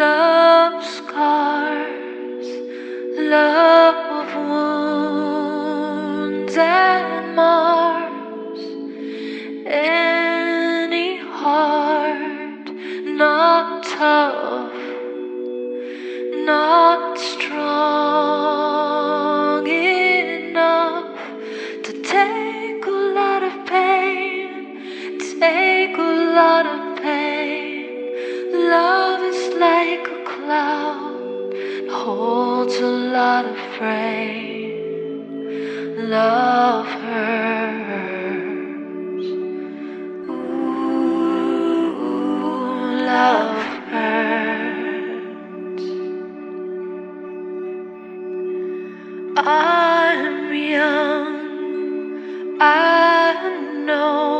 love scars, love wounds and marks. Any heart not tough, not strong enough to take a lot of pain, take a lot of. holds a lot of frame. Love hers. Ooh, love hurts. I'm young. I know.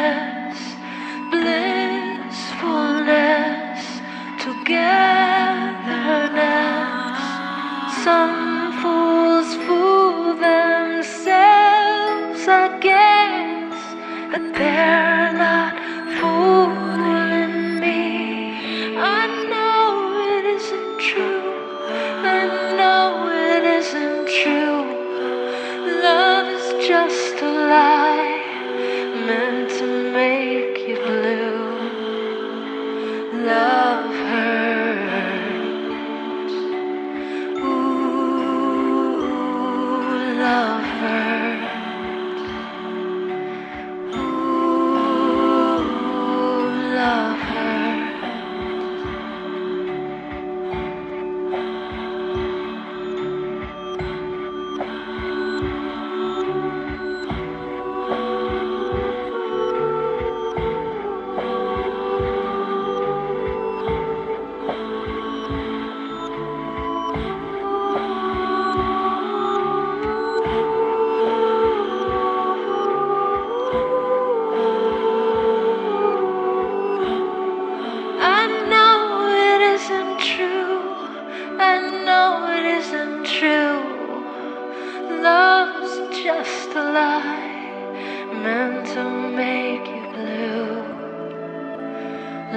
just a lie meant to make you blue.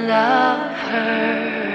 Love her.